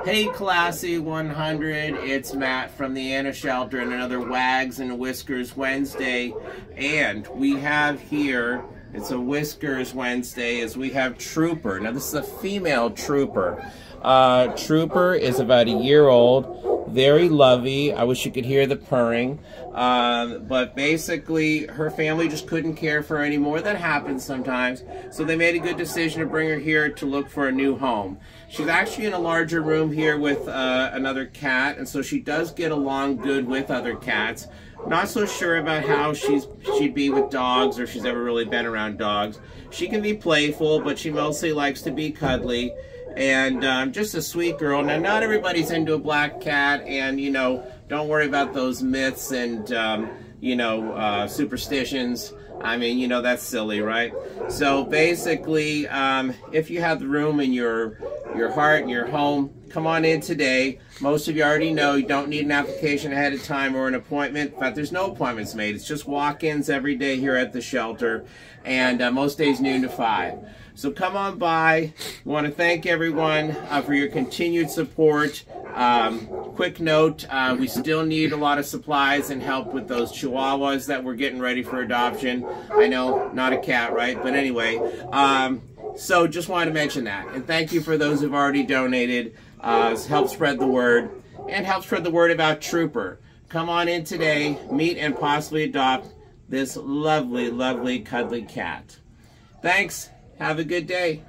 Hey Classy 100, it's Matt from the Anna Shelter and another Wags and Whiskers Wednesday. And we have here, it's a Whiskers Wednesday, is we have Trooper. Now this is a female Trooper. Uh, Trooper is about a year old, very lovey. I wish you could hear the purring. Um, but basically, her family just couldn't care for her anymore. That happens sometimes. So they made a good decision to bring her here to look for a new home. She's actually in a larger room here with uh, another cat, and so she does get along good with other cats. Not so sure about how she's she'd be with dogs or she's ever really been around dogs. She can be playful, but she mostly likes to be cuddly and um, just a sweet girl. Now, not everybody's into a black cat, and you know, don't worry about those myths and um, you know uh, superstitions. I mean, you know, that's silly, right? So basically, um, if you have the room in your your heart and your home, come on in today. Most of you already know you don't need an application ahead of time or an appointment. but there's no appointments made. It's just walk-ins every day here at the shelter, and uh, most days noon to 5. So come on by. We want to thank everyone uh, for your continued support. Um, quick note, uh, we still need a lot of supplies and help with those chihuahuas that we're getting ready for adoption. I know, not a cat, right? But anyway, um, so just wanted to mention that. And thank you for those who've already donated. Uh, help spread the word and help spread the word about Trooper. Come on in today, meet and possibly adopt this lovely, lovely, cuddly cat. Thanks. Have a good day.